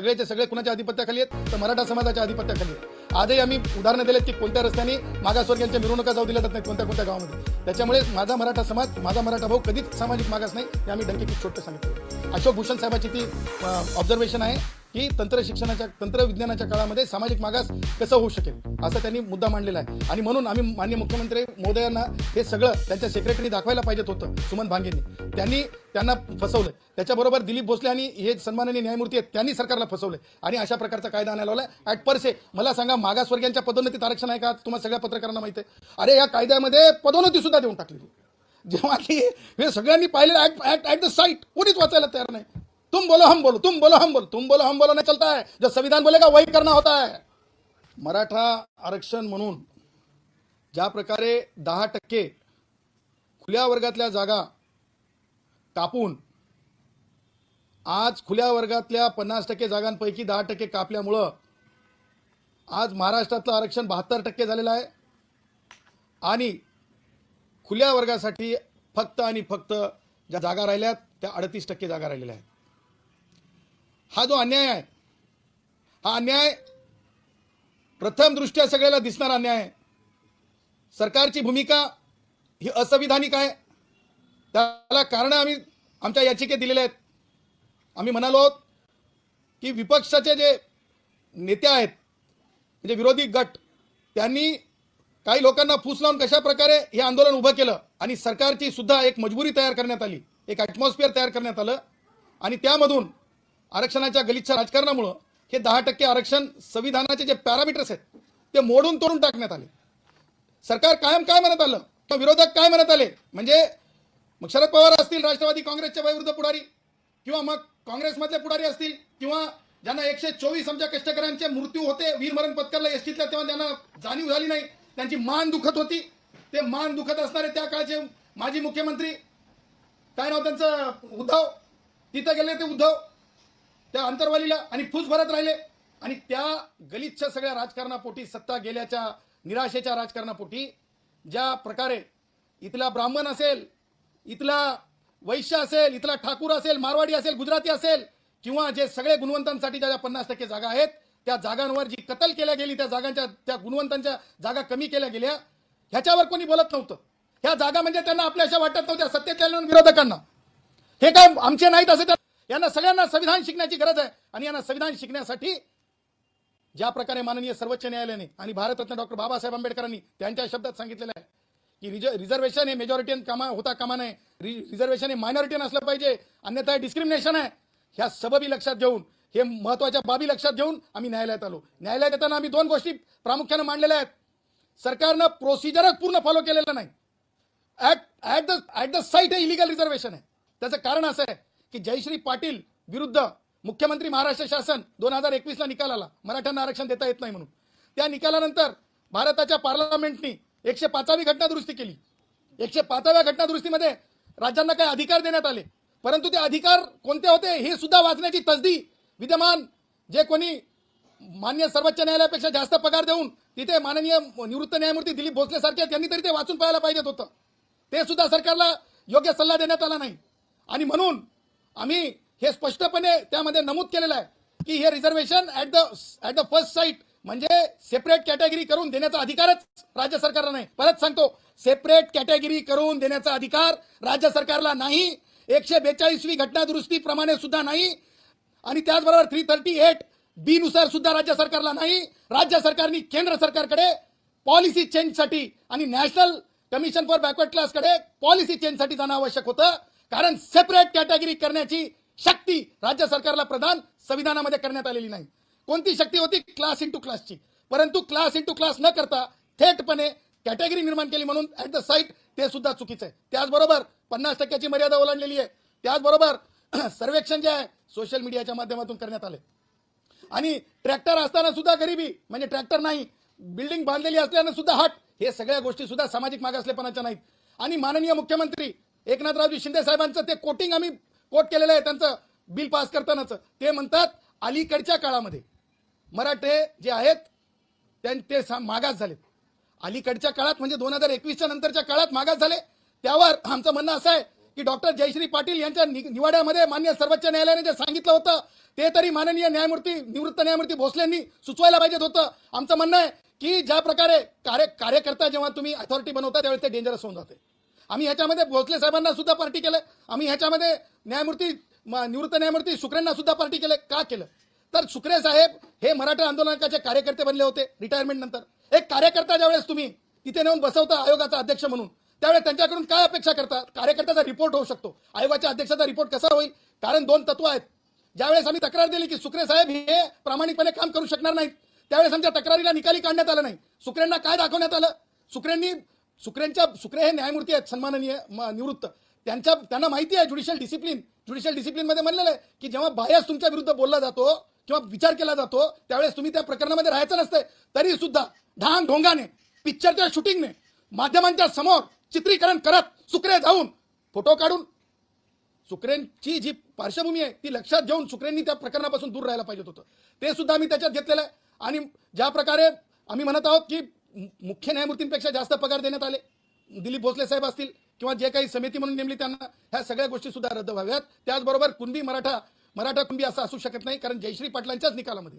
सगळेचे सगळे कुणाच्या अधिपत्याखाली आहेत? तर मराठा समाजाच्या अधिपत्याखाली आहेत. आजही आम्ही उदाहरणं दिलेत की कोणत्या रस्त्याने मागासवर्गीयांच्या मिरवणुका जाऊ दिल्या जात नाहीत कोणत्या कोणत्या गावामध्ये. त्याच्यामुळे माझा मराठा समाज माझा मराठा भाऊ कधीच सामाजिक मागास नाही. हे आम्ही डंके छोटं सांगितलं. अशोक भूषण साहेबाची ती ऑब्झर्वेशन आहे. की तंत्र शिक्षणाच्या तंत्रविज्ञानाच्या काळामध्ये सामाजिक मागास कसं होऊ शकेल? असा त्यांनी मुद्दा मांडलेला आहे. आणि म्हणून आम्ही मान्य मुख्यमंत्री मोदयांना हे सगळं त्यांच्या सेक्रेटरी दाखवायला पाहिजेत होतं सुमन भांगेंनी. त्यांनी त्यांना फसवलं त्याच्याबरोबर दिलीप भोसले आणि हे सन्माननीय न्यायमूर्ती आहेत त्यांनी सरकारला फसवलं आणि अशा प्रकारचा कायदा आणायला लावला ऍट परसे मला सांगा मागासवर्गीयांच्या पदोन्नतीत आरक्षण आहे का? तुम्हाला सगळ्या पत्रकारांना माहिती आहे. अरे या कायद्यामध्ये पदोन्नती सुद्धा देऊन टाकली. जेव्हा की हे सगळ्यांनी पाहिलेलं at at at the sight कोणीच वाचायला तयार नाही. तुम बोलो हम बोलो तुम बोलो हम बोलो तुम बोलो हम बोलो नाही चलता है। जो संविधान बोलेगा वही करना होता है। मराठा आरक्षण म्हणून ज्या प्रकारे दहा टक्के खुल्या वर्गातल्या जागा कापून आज खुल्या वर्गातल्या पन्नास टक्के जागांपैकी दहा टक्के कापल्यामुळं आज महाराष्ट्रातलं आरक्षण बहात्तर टक्के झालेलं आहे. आणि खुल्या वर्गासाठी फक्त आणि फक्त ज्या जागा राहिल्यात त्या अडतीस टक्के जागा राहिलेल्या आहेत. हा जो अन्याय आहे हा अन्याय प्रथम दृष्ट्या सगळ्याला दिसणारा अन्याय आहे. सरकारची भूमिका ही असंविधानिक आहे. त्याला कारण आम्ही आमच्या याचिकेत दिलेले आहेत. आम्ही म्हणालो आहोत की विपक्षाचे जे नेते आहेत म्हणजे विरोधी गट त्यांनी काही लोकांना फूस लावून कशा प्रकारे हे आंदोलन उभं केलं आणि सरकारची सुद्धा एक मजबुरी तयार करण्यात आली एक ॲटमॉस्फिअर तयार करण्यात आलं आणि त्यामधून आरक्षणाच्या गलिच्छ राजकारणामुळं हे दहा टक्के आरक्षण संविधानाचे जे पॅरामीटर्स आहेत ते मोडून तोडून टाकण्यात आले. सरकार कायम काय म्हणत आलं? किंवा विरोधक काय म्हणत आले? म्हणजे मग शरद पवार असतील राष्ट्रवादी काँग्रेसच्या वयोवृद्ध पुढारी किंवा मग काँग्रेसमधले पुढारी असतील किंवा ज्यांना एकशे चोवीस आमच्या कष्टकऱ्यांचे मृत्यू होते वीरमरण पत्करला एसटीतल्या तेव्हा त्यांना जाणीव झाली नाही त्यांची मान दुखत होती. ते मान दुखत असणारे त्या काळचे माजी मुख्यमंत्री काय नाव त्यांचं? उद्धव. तिथं गेले ते उद्धव. त्या अंतरवालीला आणि फूस भरत राहिले. आणि त्या गलिच्छ सगळ्या राजकारणापोटी सत्ता गेल्याच्या निराशेच्या राजकारणापोटी ज्या प्रकारे इथला ब्राह्मण असेल इथला वैश्य असेल इथला ठाकूर असेल मारवाडी असेल गुजराती असेल किंवा जे सगळे गुणवंतांसाठी ज्या ज्या पन्नास टक्के जागा आहेत त्या जागांवर जी कतल केल्या गेली त्या जागांच्या त्या गुणवंतांच्या जागा कमी केल्या गेल्या ह्याच्यावर कोणी बोलत नव्हतं. ह्या जागा म्हणजे त्यांना आपल्या अशा वाटत नव्हत्या सत्तेतल्या विरोधकांना. हे काय आमचे नाहीत असे त्या यांना सगळ्यांना संविधान शिकण्याची गरज आहे. आणि यांना संविधान शिकण्यासाठी ज्या प्रकारे माननीय सर्वोच्च न्यायालयाने आणि भारतरत्न डॉक्टर बाबासाहेब आंबेडकरांनी त्यांच्या शब्दात सांगितलेलं आहे की रिज रिझर्वेशन हे मेजॉरिटी कामा होता कामा नये. रिझर्वेशन हे मायनॉरिटी असलं पाहिजे. अन्यथा डिस्क्रिमिनेशन आहे. ह्या सबबी लक्षात घेऊन हे महत्त्वाच्या बाबी लक्षात घेऊन आम्ही न्यायालयात आलो. न्यायालयात येताना आम्ही दोन गोष्टी प्रामुख्याने मांडलेल्या आहेत. सरकारनं प्रोसिजरच पूर्ण फॉलो केलेलं नाही. At at the at the sight हे इलिगल रिझर्वेशन आहे. त्याचं कारण असं आहे. की जयश्री पाटील विरुद्ध मुख्यमंत्री महाराष्ट्र शासन दोन हजार एकवीसला निकाल आला मराठ्यांना आरक्षण देता येत नाही म्हणून. त्या निकालानंतर भारताच्या पार्लमेंटनी एकशे पाचावी घटना दुरुस्ती केली. एकशे पाचाव्या घटना दुरुस्तीमध्ये राज्यांना काही अधिकार देण्यात आले. परंतु ते अधिकार कोणते होते हे सुद्धा वाचण्याची तसदी विद्यमान जे कोणी मान्य सर्वोच्च न्यायालयापेक्षा जास्त पगार देऊन तिथे माननीय निवृत्त न्यायमूर्ती दिलीप भोसले सारखे त्यांनी तरी ते वाचून पाहायला पाहिजेत होतं. ते सुद्धा सरकारला योग्य सल्ला देण्यात आला नाही. आणि म्हणून आम्ही हे स्पष्टपणे त्यामध्ये नमूद केलेलं आहे की हे reservation at the at the first sight म्हणजे सेपरेट कॅटेगरी करून देण्याचा अधिकारच राज्य सरकारला नाही. परत सांगतो सेपरेट कॅटेगरी करून देण्याचा अधिकार राज्य सरकारला नाही. एकशे बेचाळीसवी घटना दुरुस्ती प्रमाणे सुद्धा नाही. आणि त्याचबरोबर थ्री थर्टी एट बी नुसार सुद्धा राज्य सरकारला नाही. राज्य सरकारने केंद्र सरकारकडे पॉलिसी चेंजसाठी आणि नॅशनल कमिशन फॉर बॅकवर्ड क्लासकडे पॉलिसी चेंजसाठी जाणं आवश्यक होतं. कारण सेपरेट कॅटेगरी करण्याची शक्ती राज्य सरकारला प्रदान संविधानामध्ये करण्यात आलेली नाही. कोणती शक्ती होती? क्लास इंटू क्लासची परंतु क्लास इंटू क्लास न करता थेटपणे कॅटेगरी निर्माण केली म्हणून ऍट द साईट ते सुद्धा चुकीचं आहे. त्याचबरोबर पन्नास टक्क्याची मर्यादा ओलांडलेली आहे. त्याचबरोबर सर्वेक्षण जे आहे सोशल मीडियाच्या माध्यमातून करण्यात आले आणि ट्रॅक्टर असताना सुद्धा गरिबी म्हणजे ट्रॅक्टर नाही बिल्डिंग बांधलेली असल्यानं सुद्धा हट हे सगळ्या गोष्टी सुद्धा सामाजिक मागासलेपणाच्या नाहीत. आणि माननीय मुख्यमंत्री एकनाथरावजी शिंदे साहेबांचं ते कोटिंग आम्ही कोट केलेलं आहे त्यांचं बिल पास करतानाच. ते म्हणतात अलीकडच्या काळामध्ये मराठे जे आहेत त्यां- ते मागास झालेत. अलीकडच्या काळात म्हणजे दोन हजार एकवीसच्या नंतरच्या काळात मागास झाले. त्यावर आमचं म्हणणं असं आहे की डॉक्टर जयश्री पाटील यांच्या नि- निवाड्यामध्ये मान्य सर्वोच्च न्यायालयाने जे सांगितलं होतं ते तरी माननीय न्यायमूर्ती निवृत्त न्यायमूर्ती भोसलेंनी सुचवायला पाहिजेत होतं. आमचं म्हणणं आहे की ज्या प्रकारे कार्य कार्यकर्ता जेव्हा तुम्ही अथॉरिटी बनवता त्यावेळेस ते डेंजरस होऊन जाते. आम्ही ह्याच्यामध्ये भोसले साहेबांना सुद्धा पार्टी केलं. आम्ही ह्याच्यामध्ये न्यायमूर्ती निवृत्त न्यायमूर्ती शुक्रेंना सुद्धा पार्टी केलं. का केलं? तर शुक्रे साहेब हे मराठा आंदोलनाचे कार्यकर्ते बनले होते रिटायरमेंट नंतर. एक कार्यकर्ता ज्यावेळेस तुम्ही तिथे नेऊन बसवता आयोगाचा अध्यक्ष म्हणून त्यावेळेस त्यांच्याकडून काय अपेक्षा करता? कार्यकर्त्याचा रिपोर्ट होऊ शकतो. आयोगाच्या अध्यक्षाचा रिपोर्ट कसा होईल? कारण दोन तत्व आहेत. ज्यावेळेस आम्ही तक्रार दिली की सुक्रे साहेब हे प्रामाणिकपणे काम करू शकणार नाहीत त्यावेळेस आमच्या तक्रारीला निकाली काढण्यात आलं नाही. सुक्रेंना काय दाखवण्यात आलं? सुक्रेंनी सुक्रेंच्या सुक्रे हे न्यायमूर्ती आहेत सन्माननीय म- निवृत्त. त्यांच्या त्यांना माहिती आहे ज्युडिशियल डिसिप्लिन ज्युडिशियल डिसिप्लिनमध्ये म्हणलेलं आहे की जेव्हा बायस तुमच्या विरुद्ध बोलला जातो किंवा विचार केला जातो त्यावेळेस तुम्ही त्या प्रकरणामध्ये राहायचं नसतंय. तरी सुद्धा ढांग ढोंगाने पिक्चरच्या शूटिंगने माध्यमांच्या समोर चित्रीकरण करत सुक्रे जाऊन फोटो काढून सुक्रेनची जी पार्श्वभूमी आहे ती लक्षात घेऊन सुक्रेंनी त्या प्रकरणापासून दूर राहायला पाहिजे होतं. ते सुद्धा आम्ही त्याच्यात घेतलेलं आहे. आणि ज्या प्रकारे आम्ही म्हणत आहोत की मुख्य न्यायमूर्तींपेक्षा जास्त पगार देण्यात आले. दिलीप भोसले साहेब असतील किंवा जे काही समिती म्हणून नेमली त्यांना ह्या सगळ्या गोष्टी सुद्धा रद्द व्हाव्यात. त्याचबरोबर कुणबी मराठा मराठा कुणबी असं असू शकत नाही कारण जयश्री पाटलांच्याच निकालामध्ये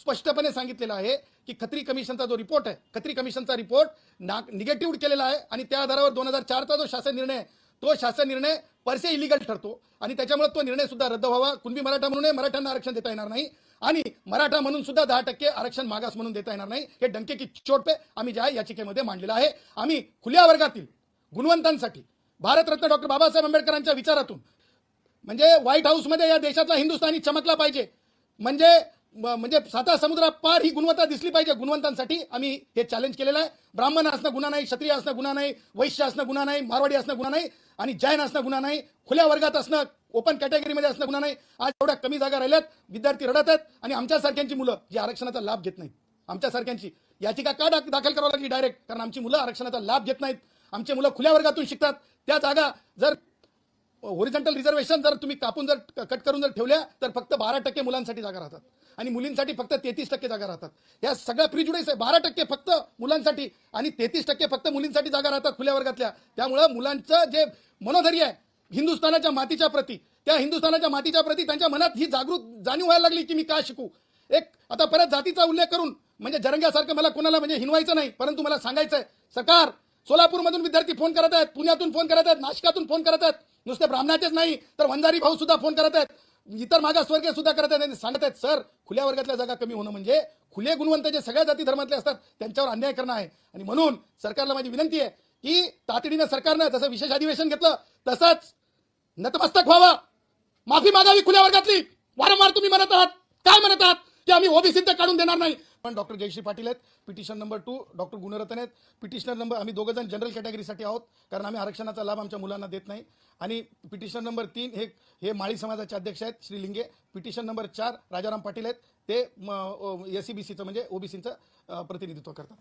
स्पष्टपणे सांगितलेलं आहे की खत्री कमिशनचा जो रिपोर्ट आहे खत्री कमिशनचा रिपोर्ट ना निगेटिव्ह केलेला आहे आणि त्या आधारावर दोन हजार चारचा जो शासन निर्णय तो शासन निर्णय परसे इलिगल ठरतो आणि त्याच्यामुळे तो निर्णय सुद्धा रद्द व्हावा. कुणबी मराठा म्हणून मराठ्यांना आरक्षण देता येणार नाही. आणि मराठा म्हणून सुद्धा दहा टक्के आरक्षण मागास म्हणून देता येणार नाही. हे डंके की चोटपे आम्ही ज्या याचिकेमध्ये मांडलेलं आहे. आम्ही खुल्या वर्गातील गुणवंतांसाठी भारतरत्न डॉक्टर बाबासाहेब आंबेडकरांच्या विचारातून म्हणजे व्हाईट हाऊसमध्ये या देशातला हिंदुस्थानी चमकला पाहिजे. म्हणजे म्हणजे साता समुद्रा पार ही गुणवत्ता दिसली पाहिजे गुणवंतांसाठी. आम्ही हे चॅलेंज केलेलं आहे. ब्राह्मण असणं गुन्हा नाही क्षत्रिय असणं गुन्हा नाही वैश्य असणं गुन्हा नाही मारवाडी असणं गुन्हा नाही आणि जैन असणं गुन्हा नाही खुल्या वर्गात असणं ओपन कॅटेगरीमध्ये असणं गुन्हा नाही. आज एवढ्या कमी जागा राहिल्यात विद्यार्थी रडत आहेत आणि आमच्यासारख्यांची मुलं जी आरक्षणाचा लाभ घेत नाहीत आमच्यासारख्यांची. याचिका का दाखल करावं लागली डायरेक्ट कारण आमची मुलं आरक्षणाचा लाभ घेत नाहीत. आमची मुलं खुल्या वर्गातून शिकतात. त्या जागा जर ओरिजेंटल रिझर्वेशन जर तुम्ही कापून जर कट करून जर ठेवल्या तर फक्त बारा टक्के मुलांसाठी जागा राहतात. आणि मुलींसाठी फक्त तेहतीस टक्के जागा राहतात. या सगळ्या प्रिजुडेस आहे. बारा टक्के फक्त मुलांसाठी आणि तेहतीस टक्के फक्त मुलींसाठी जागा राहतात खुल्या वर्गातल्या. त्यामुळं मुलांचं जे मनोधैर्य आहे हिंदुस्थानाच्या मातीच्या प्रती त्या हिंदुस्थानाच्या मातीच्या प्रती त्यांच्या मनात ही जागृत जाणीव व्हायला लागली की मी का शिकू? एक आता परत जातीचा उल्लेख करून म्हणजे जरंग्यासारखं मला कोणाला म्हणजे हिनवायचं नाही परंतु मला सांगायचं आहे सरकार सोलापूरमधून विद्यार्थी फोन करत आहेत पुण्यातून फोन करत आहेत नाशिकातून फोन करत आहेत नुसते ब्राह्मणाचेच नाही तर वंजारी भाऊ सुद्धा फोन करत आहेत. इतर मागासवर्गीय सुद्धा करत आहेत सांगत आहेत सर खुल्या वर्गातल्या जागा कमी होणं म्हणजे खुले गुणवंत जे सगळ्या जाती धर्मातले असतात त्यांच्यावर अन्याय करणं आहे. आणि म्हणून सरकारला माझी विनंती आहे की तातडीनं सरकारनं जसं विशेष अधिवेशन घेतलं तसंच नतमस्तक व्हावं. माफी मागावी खुल्या वर्गातली. वारंवार तुम्ही म्हणत आहात. काय म्हणत आहात? की आम्ही ओबीसींचं काढून देणार नाही. पण डॉक्टर जयश्री पाटील आहेत. Petition number two doctor Gunaratna आहेत. पिटिशनर नंबर आम्ही दोघं जण जनरल कॅटेगरीसाठी आहोत कारण आम्ही आरक्षणाचा लाभ आमच्या मुलांना देत नाही. आणि पिटिशन नंबर तीन हे हे माळी समाजाचे अध्यक्ष आहेत श्री लिंगे. पिटिशन नंबर चार राजाराम पाटील आहेत. ते एस सी बी सीचं म्हणजे ओबीसीचं प्रतिनिधित्व करतात.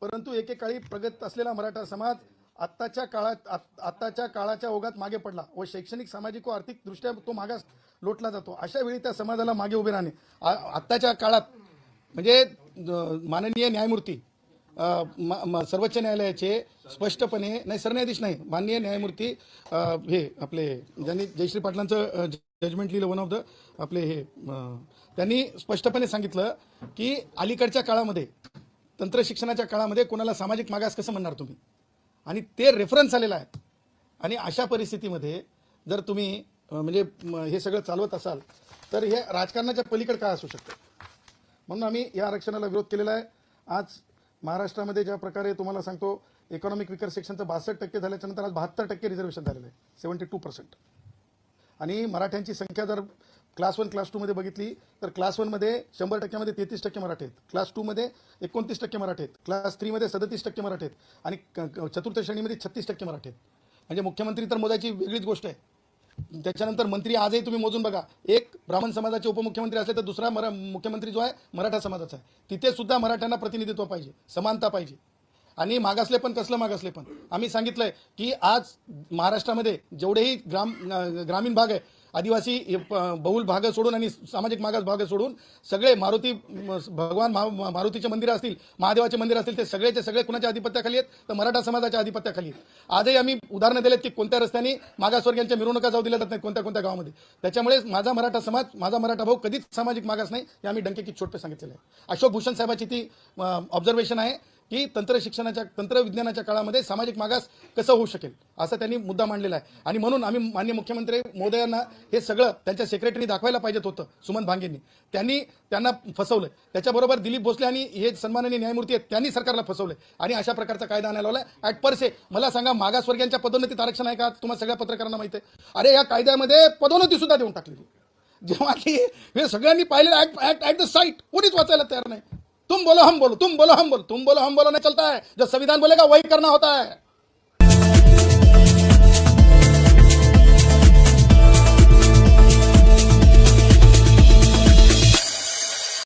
परंतु एकेकाळी प्रगत असलेला मराठा समाज आत्ताच्या काळात आत्ताच्या काळाच्या ओघात मागे पडला व शैक्षणिक सामाजिक व आर्थिकदृष्ट्या तो मागास लोटला जातो. अशा वेळी त्या समाजाला मागे उभे राहणे आ- आत्ताच्या काळात म्हणजे माननीय न्यायमूर्ती सर्वोच्च न्यायालयाचे स्पष्टपणे नाही सरन्यायाधीश नाही माननीय न्यायमूर्ती हे आपले ज्यांनी जयश्री पाटलांचं जजमेंट लिहिलं वन ऑफ द आपले हे त्यांनी स्पष्टपणे सांगितलं की अलीकडच्या काळामध्ये तंत्र शिक्षणाच्या काळामध्ये कोणाला सामाजिक मागास कसं म्हणणार तुम्ही? आणि ते रेफरन्स आलेलं आहे. आणि अशा परिस्थितीमध्ये जर तुम्ही म्हणजे हे सगळं चालवत असाल तर हे राजकारणाच्या पलीकडे काय असू शकतं? म्हणून आम्ही या आरक्षणाला विरोध केलेला आहे. आज महाराष्ट्रामध्ये ज्या प्रकारे तुम्हाला सांगतो इकॉनॉमिक विकर सेक्शनचं बासष्ट टक्के झाल्याच्यानंतर आज बहात्तर टक्के रिझर्वेशन झालेलं आहे. Seventy two percent. आणि मराठ्यांची संख्या जर क्लास वन क्लास टूमध्ये बघितली तर क्लास वनमध्ये शंभर टक्क्यामध्ये तेहतीस टक्के मराठी आहेत. क्लास टूमध्ये एकोणतीस टक्के मराठी आहेत. क्लास थ्रीमध्ये सदतीस टक्के मराठी आहेत. आणि क- चतुर्थ श्रेणीमध्ये छत्तीस टक्के मराठी आहेत. म्हणजे मुख्यमंत्री तर मोदाची वेगळीच गोष्ट आहे. त्याच्यानंतर मंत्री आजही तुम्ही मोजून बघा. एक ब्राह्मण समाजाचे उपमुख्यमंत्री असले तर दुसरा मरा मुख्यमंत्री जो आहे मराठा समाजाचा आहे. तिथे सुद्धा मराठ्यांना प्रतिनिधित्व पाहिजे समानता पाहिजे. आणि मागासले पण कसलं मागासले पण. आम्ही सांगितलंय की आज महाराष्ट्रामध्ये जेवढेही ग्राम ग्रामीण भाग आहे आदिवासी प- बहुल भाग सोडून आणि सामाजिक मागास भाग सोडून सगळे मारुती भगवान मा- मारुतीचे मंदिर असतील महादेवाचे मंदिर असतील ते सगळेचे सगळे कुणाच्या अधिपत्याखाली आहेत? तर मराठा समाजाच्या अधिपत्याखाली आहेत. आजही आम्ही उदाहरणं दिलेत की कोणत्या रस्त्याने मागासवर्गीयांच्या मिरवणुका जाऊ दिल्या जात नाही कोणत्या कोणत्या गावामध्ये. त्याच्यामुळे माझा मराठा समाज माझा मराठा भाऊ कधीच सामाजिक मागास नाही हे आम्ही डंके छोटपे छोट सांगितलेलं आहे. अशोक भूषण साहेबाची ती ऑब्झर्वेशन आहे. की तंत्र शिक्षणाच्या तंत्रविज्ञानाच्या काळामध्ये सामाजिक मागास कसं होऊ शकेल? असं त्यांनी मुद्दा मांडलेला आहे. आणि म्हणून आम्ही मान्य मुख्यमंत्री मोदयांना हे सगळं त्यांच्या सेक्रेटरी दाखवायला पाहिजेत होतं सुमन भांगेंनी. त्यांनी त्यांना फसवलं त्याच्याबरोबर दिलीप भोसले आणि हे सन्माननीय न्यायमूर्ती आहेत त्यांनी सरकारला फसवले आणि अशा प्रकारचा कायदा आणायला लावला ॲट परसे मला सांगा मागासवर्गीयांच्या पदोन्नतीत आरक्षण आहे का? तुम्हाला सगळ्या पत्रकारांना माहिती आहे. अरे या कायद्यामध्ये पदोन्नती सुद्धा देऊन टाकलेली जेव्हा की हे सगळ्यांनी पाहिलेलं at at at the sight कोणीच वाचायला तयार नाही. तुम बोलो हम बोलो तुम बोलो हम बोलो तुम बोलो हम बोलो नहीं चलता है। जो संविधान बोलेगा वही करना होता है।